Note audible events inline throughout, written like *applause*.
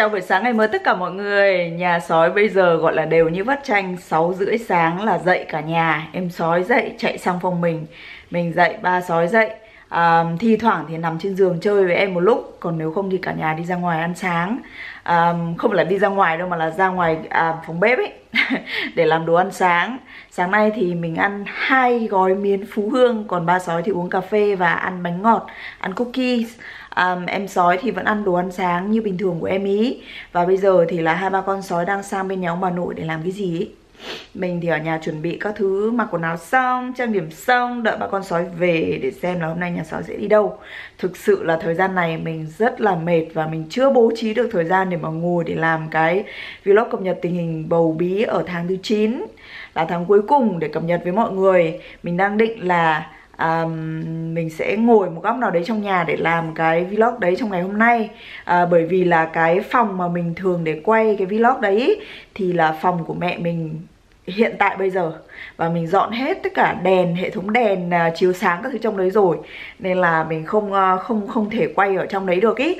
Chào buổi sáng ngày mới tất cả mọi người. Nhà sói bây giờ gọi là đều như vắt chanh 6 rưỡi sáng là dậy cả nhà. Em sói dậy chạy sang phòng mình. Mình dậy, ba sói dậy. À, Thi thoảng thì nằm trên giường chơi với em một lúc. Còn nếu không thì cả nhà đi ra ngoài ăn sáng. À, Không phải là đi ra ngoài đâu mà là ra ngoài à, phòng bếp ấy *laughs* Để làm đồ ăn sáng. Sáng nay thì mình ăn hai gói miến phú hương. Còn ba sói thì uống cà phê và ăn bánh ngọt Ăn cookies um, em sói thì vẫn ăn đồ ăn sáng như bình thường của em ý. Và bây giờ thì là hai ba con sói đang sang bên nhà ông bà nội để làm cái gì ý. Mình thì ở nhà chuẩn bị các thứ mặc quần áo xong trang điểm xong đợi ba con sói về để xem là hôm nay nhà sói sẽ đi đâu. Thực sự là thời gian này mình rất là mệt và mình chưa bố trí được thời gian để mà ngồi để làm cái vlog cập nhật tình hình bầu bí ở tháng thứ 9 là tháng cuối cùng để cập nhật với mọi người. Mình đang định là à, mình sẽ ngồi một góc nào đấy trong nhà để làm cái vlog đấy trong ngày hôm nay. À, bởi vì là cái phòng mà mình thường để quay cái vlog đấy thì là phòng của mẹ mình hiện tại bây giờ. Và mình dọn hết tất cả đèn hệ thống đèn uh, chiếu sáng các thứ trong đấy rồi. Nên là mình không uh, không không thể quay ở trong đấy được ý.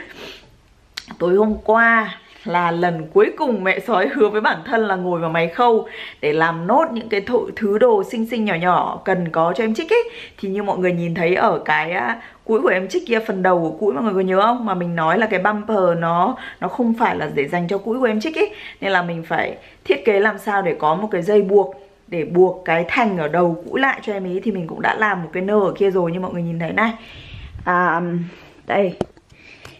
Tối hôm qua là lần cuối cùng mẹ sói hứa với bản thân là ngồi vào máy khâu để làm nốt những cái thứ đồ xinh xinh nhỏ nhỏ cần có cho em Trích ấy. Thì như mọi người nhìn thấy ở cái à, cũi của em Trích kia, phần đầu của cũi, mọi người có nhớ không? Mà mình nói là cái bumper nó nó không phải là để dành cho cũi của em Trích ấy. Nên là mình phải thiết kế làm sao để có một cái dây buộc, để buộc cái thành ở đầu cũ lại cho em ý thì mình cũng đã làm một cái nơ ở kia rồi, như mọi người nhìn thấy này. À đây.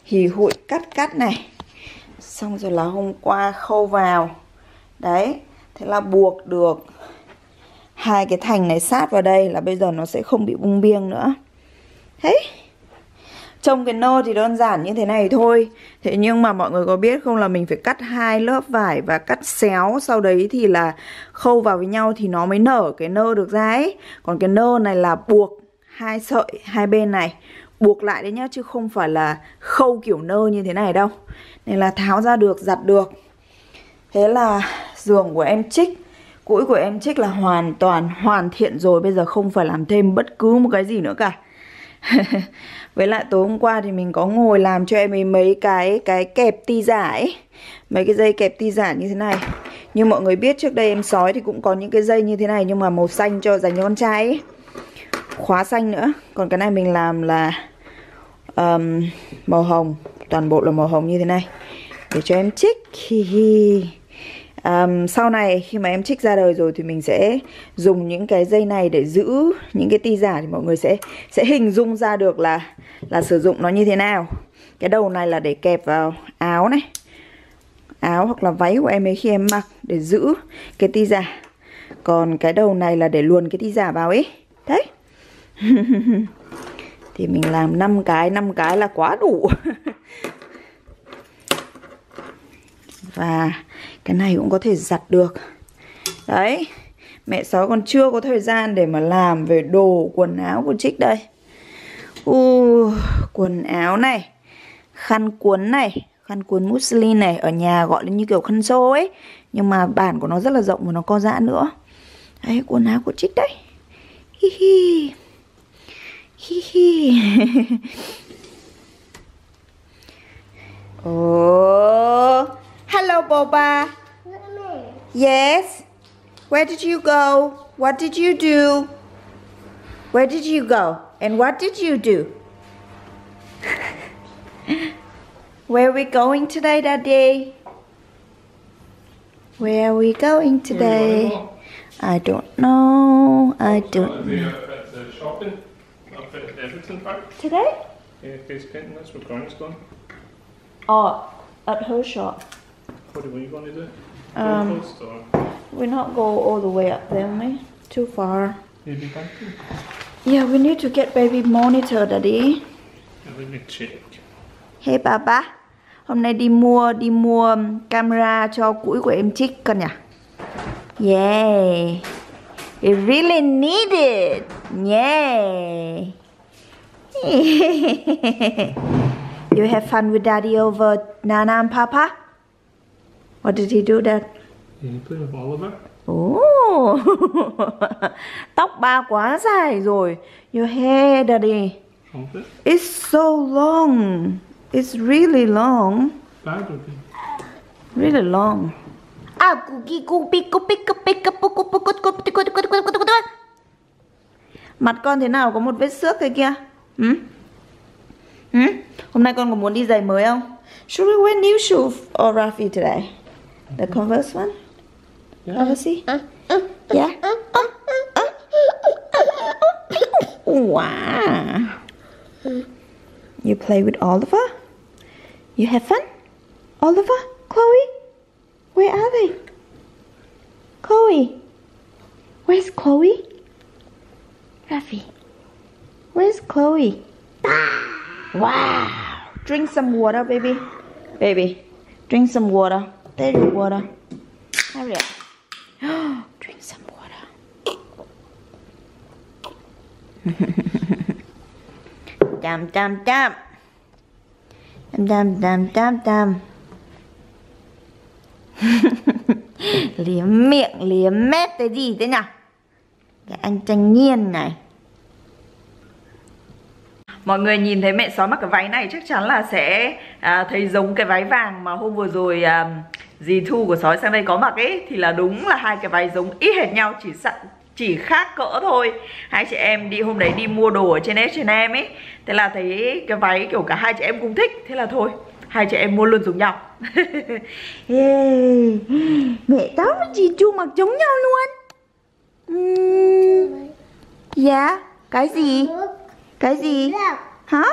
Hì hụi cắt cắt này xong rồi là hôm qua khâu vào. Đấy, thế là buộc được hai cái thành này sát vào đây là bây giờ nó sẽ không bị bung biêng nữa. Thế, Trông cái nơ thì đơn giản như thế này thôi. Thế nhưng mà mọi người có biết không là mình phải cắt hai lớp vải và cắt xéo, Sau đấy thì là khâu vào với nhau thì nó mới nở cái nơ được ra ấy. Còn cái nơ này là buộc hai sợi, hai bên này. Buộc lại đấy nhá, chứ không phải là khâu kiểu nơ như thế này đâu. Nên là tháo ra được, giặt được. Thế là giường của em trích, cũi của em trích là hoàn toàn hoàn thiện rồi, bây giờ không phải làm thêm bất cứ một cái gì nữa cả. *laughs* Với lại tối hôm qua thì mình có ngồi làm cho em ấy mấy cái cái kẹp ti giả ấy. Mấy cái dây kẹp ti giả như thế này. Như mọi người biết trước đây em sói thì cũng có những cái dây như thế này, nhưng mà màu xanh cho dành cho con trai ấy. Khóa xanh nữa. Còn cái này mình làm là um, màu hồng toàn bộ là màu hồng như thế này. Để cho em trích hi hi. Um, sau này khi mà em trích ra đời rồi thì mình sẽ dùng những cái dây này để giữ những cái ti giả thì mọi người sẽ sẽ hình dung ra được là là sử dụng nó như thế nào. Cái đầu này là để kẹp vào áo này. Áo hoặc là váy của em ấy khi em mặc để giữ cái ti giả. Còn cái đầu này là để luồn cái ti giả vào ấy. Đấy. *laughs* thì mình làm 5 cái 5 cái là quá đủ. *laughs* Và cái này cũng có thể giặt được. Đấy, mẹ sói còn chưa có thời gian để mà làm về đồ, quần áo của trích đây. U quần áo này, khăn cuốn này, khăn cuốn muslin này, ở nhà gọi là như kiểu khăn xô ấy. Nhưng mà bản của nó rất là rộng và nó co giãn nữa. Đấy, quần áo của trích đấy hi hi. Hi hi *laughs* oh. Hello boba. Yes. Where did you go? What did you do? Where did you go? And what did you do? *laughs* Where are we going today daddy? Where are we going today? I don't know. I don't know shopping up at Everton Park. today Yeah, Case Kenton, that's where Connie's going. oh at her shop What are we going to do? Um, Gold Coast or We not go all the way up there, me. Too far. maybe Hampton? Yeah, we need to get baby monitor, daddy. Yeah, let me check. Hey papa, hôm nay đi mua đi mua camera cho củi của em Trích con nhỉ? Yeah, we really need it. Yeah. you have fun with daddy over Nana and Papa? What did he do that? He played with Oliver. Oh. Tóc ba quá dài rồi. Your hair daddy. It's so long. It's really long. Really long. À, cookie cookie cookie cookie cookie cookie cookie Mặt con thế nào có một vết xước cái kia? Hmm? Hmm? Hôm nay con có muốn đi giày mới không? Should we wear new shoes or Rafi today? The Converse one? Yeah. Have? Yeah? Wow. You play with Oliver? You have fun? Oliver? Chloe? Where are they? Chloe? Where's Chloe? Rafi? Where's Chloe? Wow. Drink some water, baby. Baby, drink some water. There's your water. Hurry up. *gasps* Drink some water. *laughs* Dum dum dum. Dum dum dum dum dum. *laughs* liếm miệng liếm mép cái gì thế nhỉ cái anh tranh nhiên này mọi người nhìn thấy mẹ sói mặc cái váy này chắc chắn là sẽ à, thấy giống cái váy vàng mà hôm vừa rồi à, dì thu của sói sang đây có mặc ấy. Thì là đúng là hai cái váy giống ít hệt nhau chỉ sẵn chỉ khác cỡ thôi. Hai chị em đi hôm đấy đi mua đồ ở trên H&M ấy. Thế là thấy cái váy kiểu cả hai chị em cùng thích. Thế là thôi hai chị em mua luôn giống nhau. *laughs* Yeah. mẹ tao với chị chu mặc giống nhau luôn. Uhm. dạ cái gì cái gì? Hả?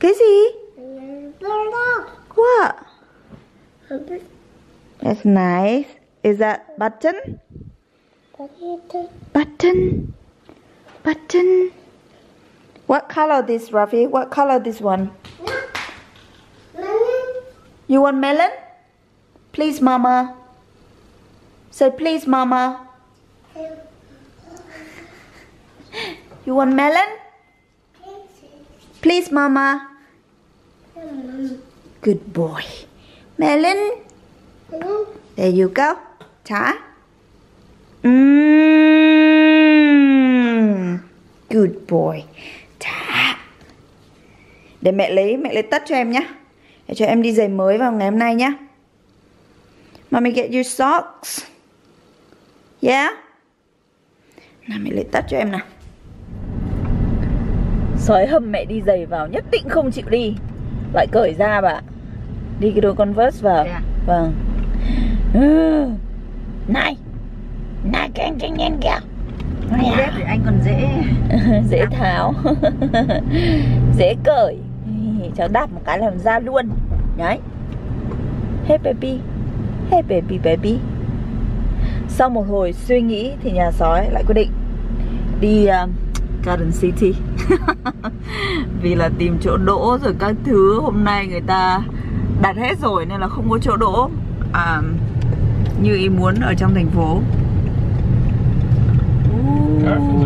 Cái gì? What that's nice. Is that button. Button. Button. What color this Rafi? What color this one? Melon. You want melon? Please, Mama. Say, please, Mama. You want melon? Please, Mama. Good boy. Melon. There you go. Trả. Mmm. Good boy. Trả. Để mẹ lấy, mẹ lấy tất cho em nhé. Để cho em đi giày mới vào ngày hôm nay nhé. Mommy get your socks. Yeah? Nào mẹ lấy tất cho em nào. Sói hâm mẹ đi giày vào nhất định không chịu đi. Lại cởi ra bà. Đi cái đôi Converse vào. Thế à? Vâng. Ừ. Này. Này cái anh tranh nhân kìa. Dép thì anh còn dễ *laughs* dễ tháo *laughs* dễ cởi cháu đạp một cái làm ra luôn đấy hey baby hey baby baby sau một hồi suy nghĩ thì nhà sói lại quyết định đi uh, Garden City *laughs* vì là tìm chỗ đỗ rồi các thứ hôm nay người ta đặt hết rồi nên là không có chỗ đỗ. À, như ý muốn ở trong thành phố. Careful,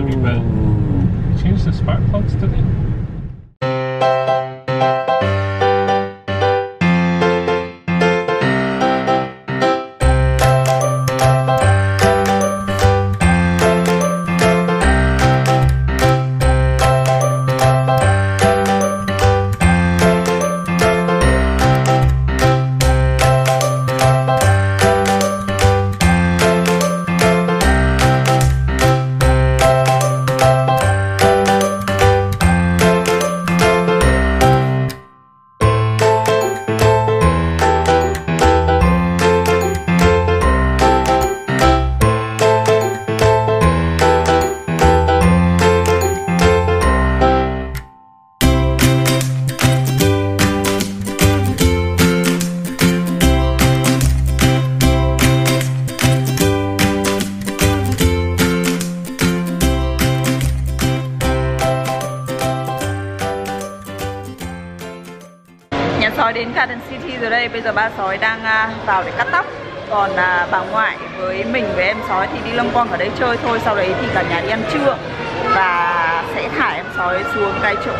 Bây giờ ba sói đang à, vào để cắt tóc. Còn à, bà ngoại với mình với em sói thì đi lông quăng ở đây chơi thôi Sau đấy thì cả nhà đi ăn trưa. Và sẽ thả em sói xuống cái chỗ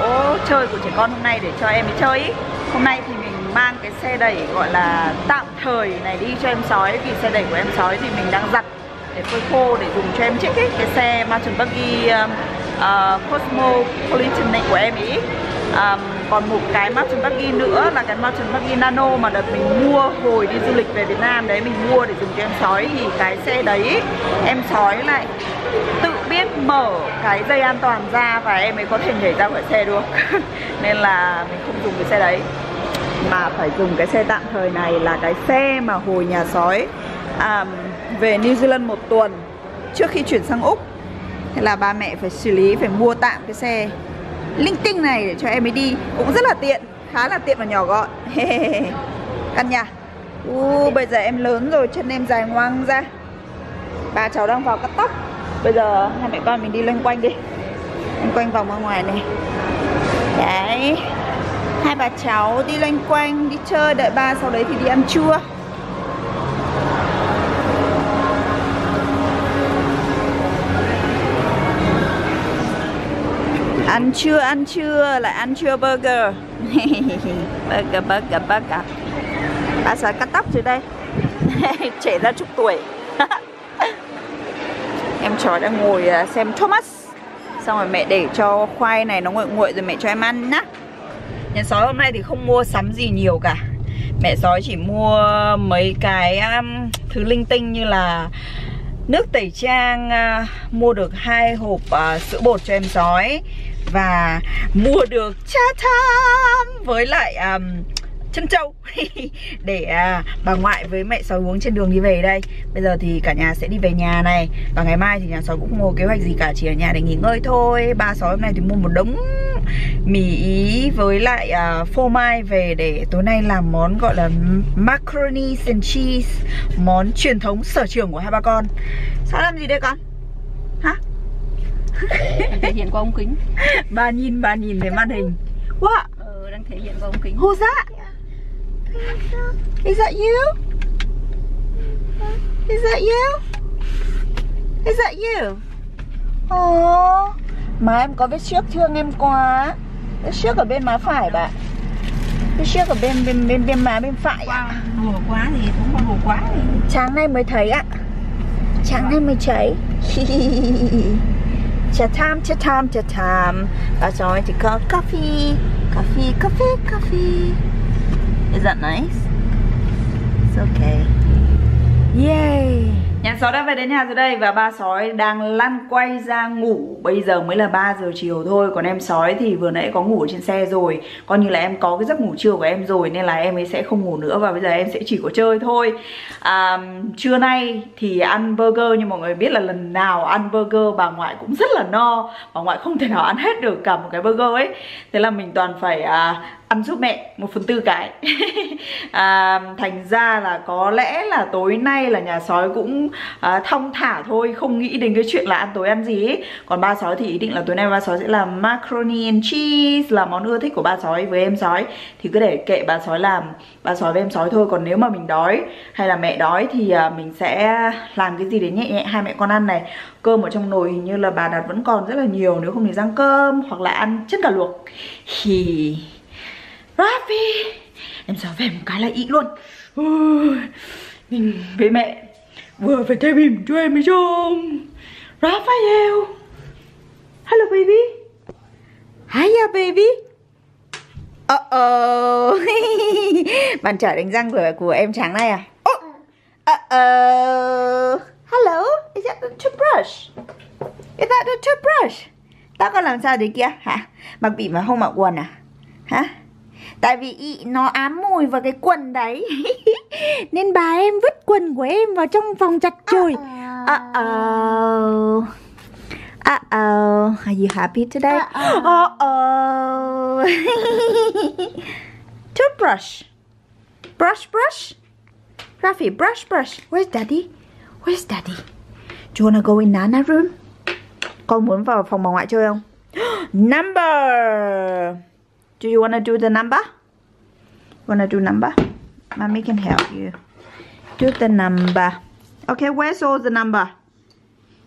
chơi của trẻ con hôm nay để cho em ấy chơi ý. Hôm nay thì mình mang cái xe đẩy gọi là tạm thời này đi cho em sói Vì xe đẩy của em sói thì mình đang giặt để phơi khô để dùng cho em chiếc ấy Cái xe Mountain Buggy um, ờ, uh, uh, Cosmopolitan này của em ý à, còn một cái mountain buggy nữa là cái mountain buggy nano mà đợt mình mua hồi đi du lịch về Việt Nam. Đấy mình mua để dùng cho em sói. Thì cái xe đấy em sói lại tự biết mở cái dây an toàn ra và em ấy có thể nhảy ra khỏi xe được *laughs* nên là mình không dùng cái xe đấy. Mà phải dùng cái xe tạm thời này là cái xe mà hồi nhà sói à, về New Zealand một tuần trước khi chuyển sang Úc. Thế là ba mẹ phải xử lý, phải mua tạm cái xe linh tinh này để cho em ấy đi. Cũng rất là tiện, khá là tiện và nhỏ gọn. *laughs* Căn nhà. U Bây giờ em lớn rồi, chân em dài ngoang ra. Ba cháu đang vào cắt tóc. Bây giờ hai mẹ con mình đi loanh quanh đi. Loanh quanh vòng ra ngoài này. Đấy. Hai bà cháu đi loanh quanh, đi chơi, đợi ba Sau đấy thì đi ăn trưa. Ăn trưa, ăn trưa, lại ăn trưa burger. *laughs* Burger, burger, burger. Bà sẽ cắt tóc rồi đây. *laughs* Trẻ ra chút tuổi. *laughs* Em chó đang ngồi à, xem Thomas. Xong rồi mẹ để cho khoai này nó nguội nguội rồi mẹ cho em ăn nhá. Nhà sói hôm nay thì không mua sắm gì nhiều cả. Mẹ sói chỉ mua mấy cái um, thứ linh tinh như là Nước tẩy trang uh, Mua được hai hộp uh, sữa bột cho em sói và mua được cha tham với lại um, chân trâu để à, bà ngoại với mẹ sói uống trên đường đi về đây. Bây giờ thì cả nhà sẽ đi về nhà này. Và ngày mai thì nhà sói cũng không có kế hoạch gì cả chỉ ở nhà để nghỉ ngơi thôi. Ba sói hôm nay thì mua một đống mì ý với lại à, phô mai về để tối nay làm món gọi là macaroni and cheese món truyền thống sở trường của hai ba con. Sao làm gì đây con? Hả? Thể hiện qua ống kính *laughs* Bà nhìn, bà nhìn thấy màn hình What? ờ, đang thể hiện qua ống kính Who's that? Is that you? Is that you? Is that you? Oh, má em có vết xước thương em quá Vết xước ở bên má phải bạn Vết xước ở bên bên bên bên má bên phải ạ hùa quá thì cũng qua hùa quá thì Sáng nay mới thấy ạ Sáng nay mới thấy *laughs* Cha time, cha time, cha time Bà sói thì có coffee. Coffee, coffee, coffee. Is that nice? It's okay. Yay Nhà sói đã về đến nhà rồi đây Và ba sói đang lăn quay ra ngủ. Bây giờ mới là 3 giờ chiều thôi Còn em sói thì vừa nãy có ngủ trên xe rồi. Coi như là em có cái giấc ngủ trưa của em rồi Nên là em ấy sẽ không ngủ nữa Và bây giờ em sẽ chỉ có chơi thôi. À, Trưa nay thì ăn burger Nhưng mọi người biết là lần nào ăn burger Bà ngoại cũng rất là no. Bà ngoại không thể nào ăn hết được cả một cái burger ấy. Thế là mình toàn phải à, ăn giúp mẹ một phần tư cái. *laughs* À, thành ra là có lẽ là tối nay là nhà sói cũng à, thong thả thôi không nghĩ đến cái chuyện là ăn tối ăn gì ấy. còn ba sói thì ý định là tối nay ba sói sẽ làm macaroni and cheese là món ưa thích của ba sói với em sói. Thì cứ để kệ ba sói làm ba sói với em sói thôi. Còn nếu mà mình đói hay là mẹ đói thì à, mình sẽ làm cái gì để nhẹ nhẹ hai mẹ con ăn này. Cơm ở trong nồi hình như là bà đặt vẫn còn rất là nhiều nếu không thì rang cơm hoặc là ăn chất cả luộc. Thì Rafi Em sợ về một cái là ý luôn. Ui, Mình với mẹ Vừa phải thay bìm cho em ấy trông Raphael Hello baby. Hiya baby. Uh oh *laughs* Bạn trở đánh răng của, của em trắng này à? Oh. Uh oh Hello Is that the toothbrush? Is that the toothbrush? Tao có làm sao đấy kia? Hả? Mặc bỉ mà không mặc quần à? Hả Tại vì ý nó ám mùi vào cái quần đấy. *laughs* Nên bà em vứt quần của em vào trong phòng chặt chùi Uh oh Uh oh Are you happy today? Uh oh *laughs* Toothbrush. Brush brush. Rafi brush brush. Where's daddy? Where's daddy? Do you wanna go in Nana room? Con muốn vào phòng bà ngoại chơi không? *gasps* Number Do you want to do the number? Want to do number? Mommy can help you. Do the number. Okay, where's all the number?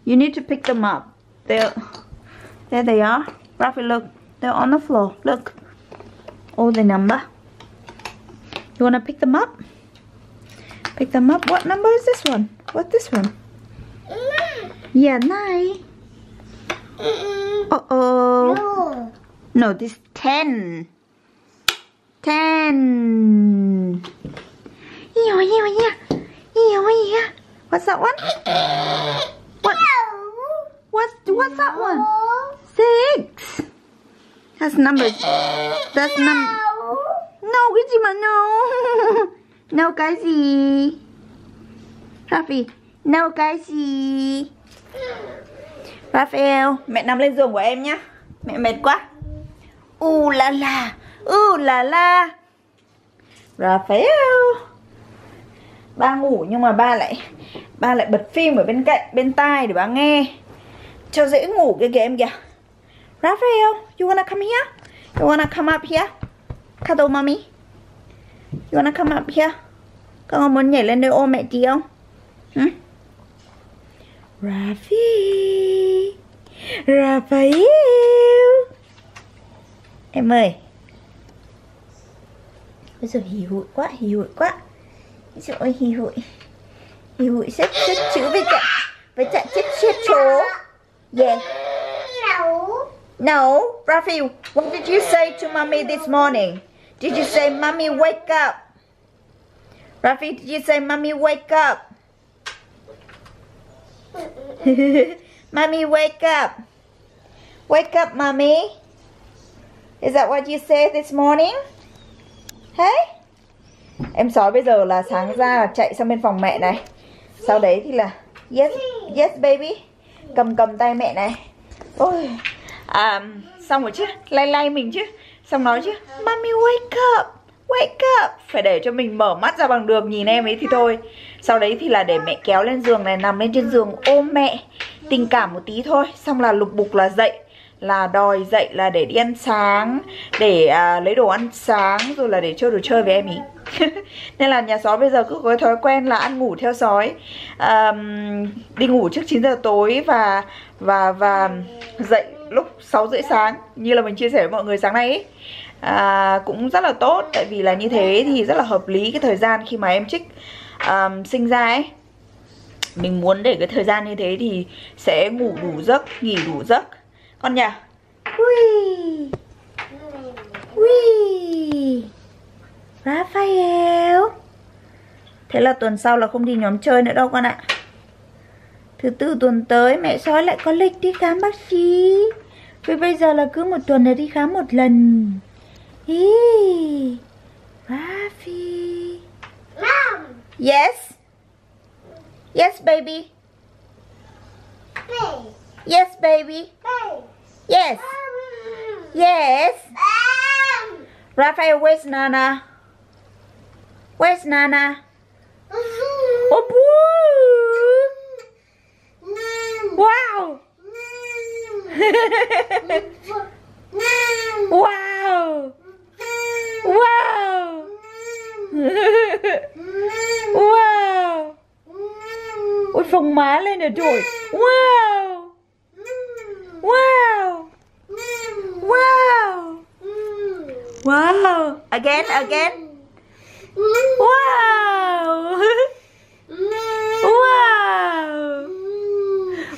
You need to pick them up. There, there they are. Rafi, look. They're on the floor. Look. All the number. You want to pick them up? Pick them up. What number is this one? What's this one? Nine. Yeah, nine. Uh-oh. No, this ten. Ten. Yeah, yeah, yeah. Yeah, yeah. What's that one? What? What's what's that one? Six. That's numbers. That's num. No, cái gì mà no? *laughs* no cái gì? Rafi, no cái gì? Raphael, mẹ nằm lên giường của em nhá. Mẹ mệt quá. U la la, u la la. Raphael. Ba ngủ nhưng mà ba lại ba lại bật phim ở bên cạnh bên tai để ba nghe cho dễ ngủ cái game em kìa. Raphael, you wanna come here? You wanna come up here? Cuddle mommy. You wanna come up here? Con có muốn nhảy lên đây ôm mẹ tí không? Hmm? Rafi Raphael Em ơi Bây giờ hì hụi quá, hì hụi quá Trời ơi hì hụi Hì hụi xếp xếp chữ với cả Với cả xếp xếp số Yeah No, Raphael, what did you say to mommy this morning? Did you say, mommy, wake up? Rafi, did you say, mommy, wake up? *laughs* mommy, wake up. Wake up, mommy. Is that what you said this morning? Hey? Em sói bây giờ là sáng ra là chạy sang bên phòng mẹ này. Sau đấy thì là yes, yes baby. Cầm cầm tay mẹ này. Ôi, à, xong rồi chứ, lay lay mình chứ. Xong nói chứ, mommy wake up, wake up. Phải để cho mình mở mắt ra bằng được nhìn em ấy thì thôi. Sau đấy thì là để mẹ kéo lên giường này nằm lên trên giường ôm mẹ Tình cảm một tí thôi Xong là lục bục là dậy là đòi dậy là để đi ăn sáng Để à, lấy đồ ăn sáng Rồi là để chơi đồ chơi với em ý. *laughs* Nên là nhà sói bây giờ cứ có cái thói quen là ăn ngủ theo sói. À, Đi ngủ trước 9 giờ tối Và và và dậy lúc 6 rưỡi sáng Như là mình chia sẻ với mọi người sáng nay ấy à, Cũng rất là tốt Tại vì là như thế thì rất là hợp lý cái thời gian khi mà em trích um, sinh ra ấy. Mình muốn để cái thời gian như thế thì sẽ ngủ đủ giấc nghỉ đủ giấc con nhà. Ui ui Raphael. Thế là tuần sau là không đi nhóm chơi nữa đâu con ạ. Thứ tư tuần tới mẹ sói lại có lịch đi khám bác sĩ. Vì bây giờ là cứ một tuần là đi khám một lần. Ý, Rafi. Mom, Yes. Yes, baby. babe, Yes, baby. babe. Yes. Yes. Raphael, where's Nana? Where's Nana? Oh, boo! Wow! *laughs* wow! Wow! *laughs* wow! Ôi, phồng má lên rồi trời. Wow! Wow! Wow! Again, again. Wow! wow!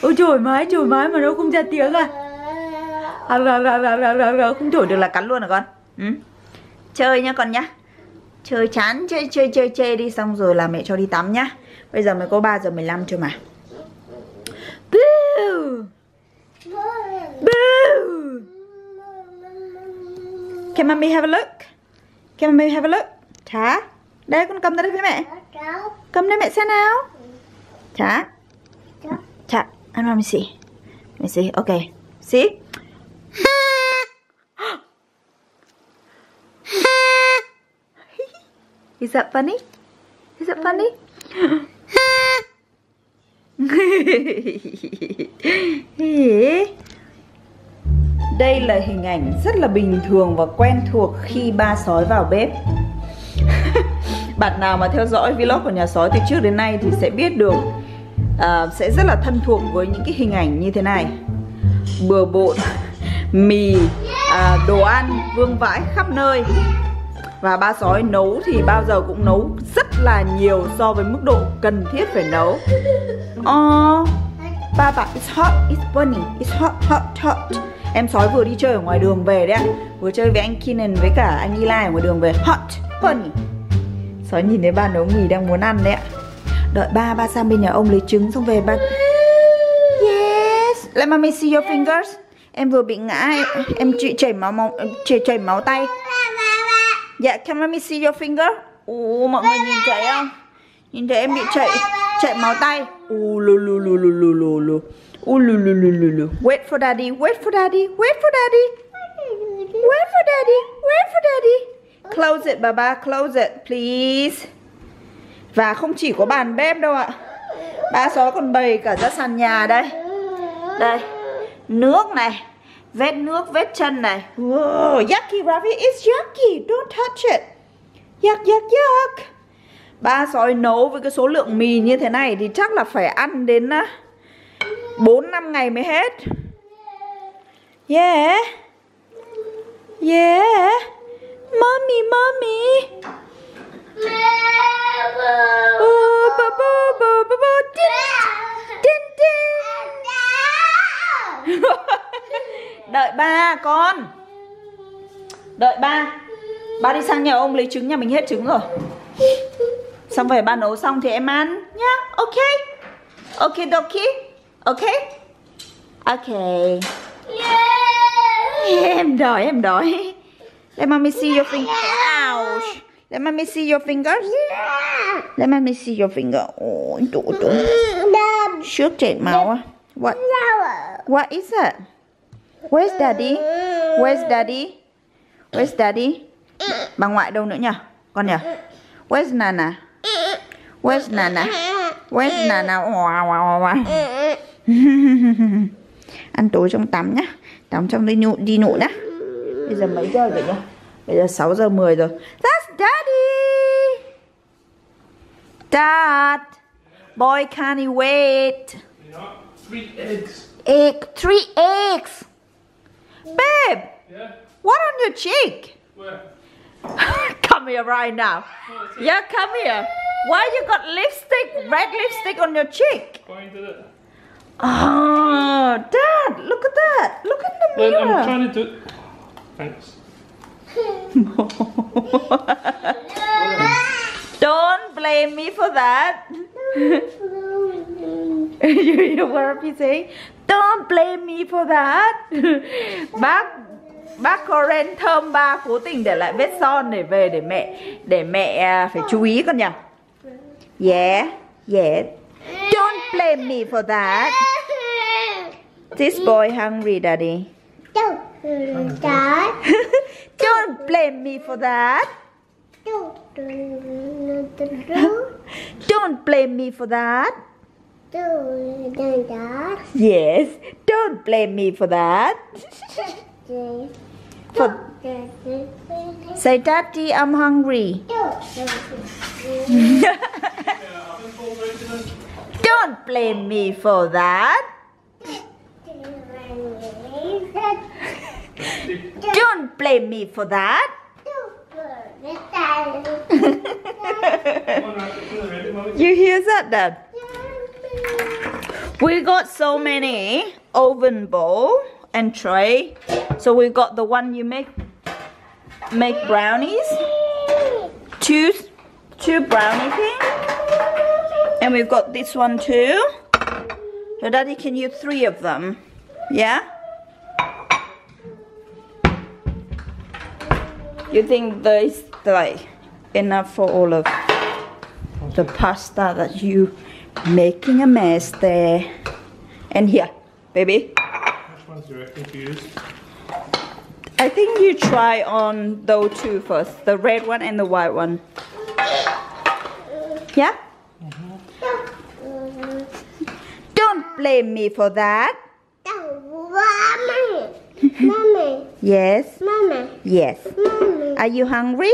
Ôi trời mái, trời mái mà nó không ra tiếng à? À, à, à, à, à, à, à, không thổi được là cắn luôn à con? Ừ? Chơi nhá con nhá. Chơi chán, chơi chơi chơi chơi đi xong rồi là mẹ cho đi tắm nhá. Bây giờ mới có 3 giờ 15 thôi mà. Boo! Boo! Can mommy have a look? Can mommy have a look? Trá. Đây con cầm ra đây với mẹ. Cầm đây mẹ xem nào. Trá. Trá. And let me see. Let me see. Okay. See? Is that funny? Is that funny? *laughs* Đây là hình ảnh rất là bình thường và quen thuộc khi ba sói vào bếp. *laughs* Bạn nào mà theo dõi vlog của nhà sói từ trước đến nay thì sẽ biết được à, Sẽ rất là thân thuộc với những cái hình ảnh như thế này. Bừa bộn, *laughs* mì, à, đồ ăn vương vãi khắp nơi. Và ba sói nấu thì bao giờ cũng nấu rất là nhiều so với mức độ cần thiết phải nấu. *laughs* Oh, Baba, it's hot, it's burning, it's hot, hot, hot Em sói vừa đi chơi ở ngoài đường về đấy ạ Vừa chơi với anh Keenan với cả anh Eli ở ngoài đường về Hot Honey Sói nhìn thấy ba nấu mì đang muốn ăn đấy ạ Đợi ba, ba sang bên nhà ông lấy trứng xong về ba Yes Let mommy see your fingers Em vừa bị ngã Em, em chị chảy máu, máu chảy, chảy máu tay Dạ, can mommy see your finger? Ồ, mọi người nhìn thấy không? Nhìn thấy em bị chảy chạy máu tay. Ồ lù lù lù lù lù lù lù. Ồ. Wait for daddy, wait for daddy, wait for daddy. Wait for daddy, wait for daddy. Close it baba, close it please. Và không chỉ có bàn bếp đâu ạ. Ba sói còn bày cả ra sàn nhà đây. Đây. Nước này. Vết nước, vết chân này. Wow, yucky Ravi, it's yucky. Don't touch it. Yuck, yuck, yuck. Ba sói nấu với cái số lượng mì như thế này thì chắc là phải ăn đến à, 4 năm ngày mới hết. Yeah. Yeah. Mommy, mommy. Oh, ba ba ba ba ba. Tin, tin, tin. *laughs* Đợi ba con. Đợi ba. Ba đi sang nhà ông lấy trứng nhà mình hết trứng rồi. Xong về ba nấu xong thì em ăn nhá. Ok. Ok doki. Ok. Ok. *laughs* Em đói, em đói. Let mommy see your finger. Ouch. Let mommy see your fingers. Let mommy see your finger. Ôi, tụ tụ. Trước chảy máu à. What? What is it? Where's daddy? Where's daddy? Where's daddy? Bà ngoại đâu nữa nhỉ? Con nhỉ? Where's Nana? Where's Nana? Where's Nana? Wow, wow, wow. *laughs* Ăn tối trong tắm nhá. Tắm trong đi nụ đi nụ nhá. Bây giờ mấy giờ vậy nhỉ? Bây giờ 6 giờ 10 rồi. That's daddy. Dad. Boy can't he wait. Three eggs. Egg, three eggs. Babe, Yeah? what on your cheek? Where? *laughs* come here right now. Yeah, come here. Why you got lipstick, red lipstick on your cheek? Why did it? Oh, Dad, look at that. Look in the Well, I'm mirror. trying to do. Thanks. *laughs* Don't blame me for that. *laughs* you hear what I'm saying? Don't blame me for that. *laughs* bác bác Coren thơm ba cố tình để lại vết son để về để mẹ để mẹ à, phải chú ý con nhỉ? Yeah, yeah. Don't blame me for that. This boy hungry, daddy. Don't blame *laughs* me for that. Don't blame me for that. Yes. Don't blame me for that. *laughs* For say, Daddy, I'm hungry. *laughs* Don't blame me for that. Don't blame me for that. *laughs* you hear that, Dad? We got so many oven bowl and tray. So we got the one you make make brownies, two two brownie things, and we've got this one too. So Daddy can use three of them. Yeah. You think there's like enough for all of the pasta that you making a mess there? And here, baby. Which ones do you reckon to use? I think you try on those two first, the red one and the white one. Yeah? Don't blame me for that. Mommy, Yes, Mama, yes. Mommy, Are you hungry?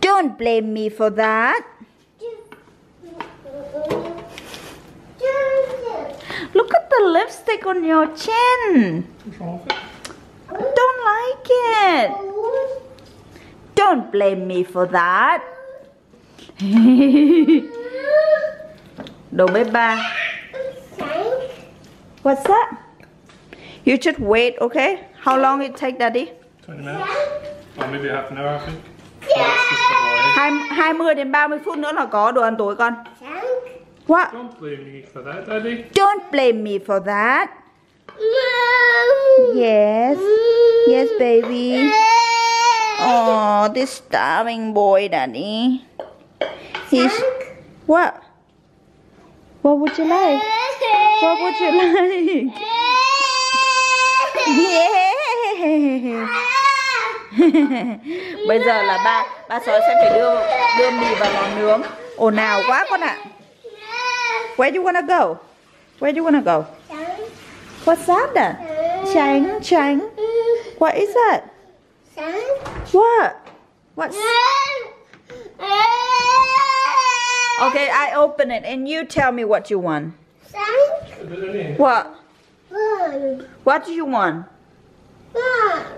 Don't blame me for that. Look at the lipstick on your chin. What's wrong with it? Don't like it. Don't blame me for that. *laughs* Đồ bếp ba. What's that? You just wait, okay? How long it take, Daddy? 20 minutes? Or maybe half an hour, I think. Hai 20 đến 30 phút nữa là có đồ ăn tối con. What? Don't blame me for that, Daddy. Don't blame me for that. Yes. Yes, baby. Oh, this starving boy, Daddy. He's what? What would you like? What would you like? Yeah. *laughs* Bây giờ là ba ba sói sẽ phải đưa đưa mì vào lò nướng. Ồn ào quá con ạ. Where you wanna go? Where you wanna go? What's that then? Tránh, tránh. What is that? What? What's... Okay, I open it and you tell me what you want. What? What do you want? Do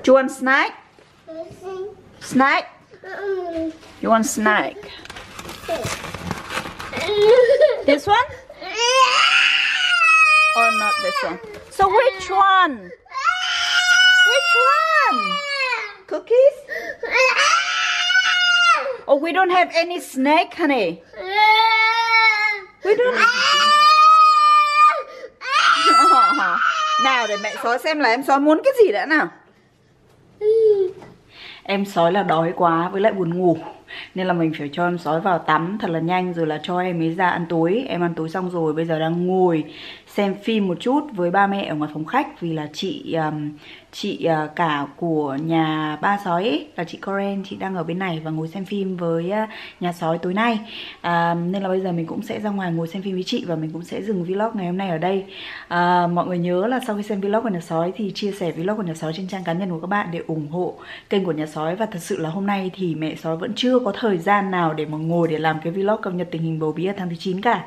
you want snack? Snack? You want snack? *laughs* This one? Or not this one? So which one? Which one? Cookies? Oh, we don't have any snack, honey. We don't *laughs* Nào để mẹ sói xem là em sói muốn cái gì đã nào. Em sói là đói quá với lại buồn ngủ. Nên là mình phải cho em sói vào tắm thật là nhanh Rồi là cho em ấy ra ăn tối. Em ăn tối xong rồi bây giờ đang ngồi xem phim một chút với ba mẹ ở ngoài phòng khách Vì là chị um, chị uh, cả của nhà ba sói ấy, là chị Coren Chị đang ở bên này và ngồi xem phim với uh, nhà sói tối nay. À, Nên là bây giờ mình cũng sẽ ra ngoài ngồi xem phim với chị Và mình cũng sẽ dừng vlog ngày hôm nay ở đây. Uh, Mọi người nhớ là sau khi xem vlog của nhà sói Thì chia sẻ vlog của nhà sói trên trang cá nhân của các bạn Để ủng hộ kênh của nhà sói. Và thật sự là hôm nay thì mẹ sói vẫn chưa có thời gian nào để mà ngồi để làm cái vlog cập nhật tình hình bầu bí ở tháng thứ 9 cả.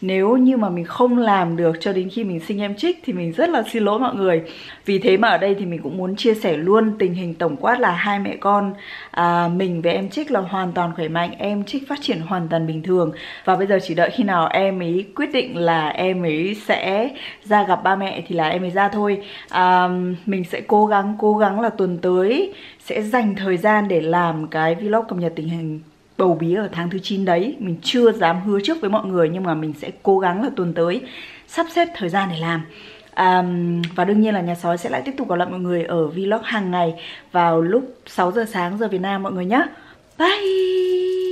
Nếu như mà mình không làm được cho đến khi mình sinh em trích Thì mình rất là xin lỗi mọi người. Vì thế mà ở đây thì mình cũng muốn chia sẻ luôn tình hình tổng quát là hai mẹ con à, Mình với em trích là hoàn toàn khỏe mạnh Em trích phát triển hoàn toàn bình thường. Và bây giờ chỉ đợi khi nào em ấy quyết định là em ấy sẽ ra gặp ba mẹ Thì là em ấy ra thôi. À, Mình sẽ cố gắng, cố gắng là tuần tới Sẽ dành thời gian để làm cái vlog cập nhật tình hình bầu bí ở tháng thứ 9 đấy. Mình chưa dám hứa trước với mọi người Nhưng mà mình sẽ cố gắng là tuần tới. Sắp xếp thời gian để làm Um, và đương nhiên là nhà sói sẽ lại tiếp tục gặp lại mọi người ở vlog hàng ngày vào lúc 6 giờ sáng giờ Việt Nam mọi người nhé. Bye!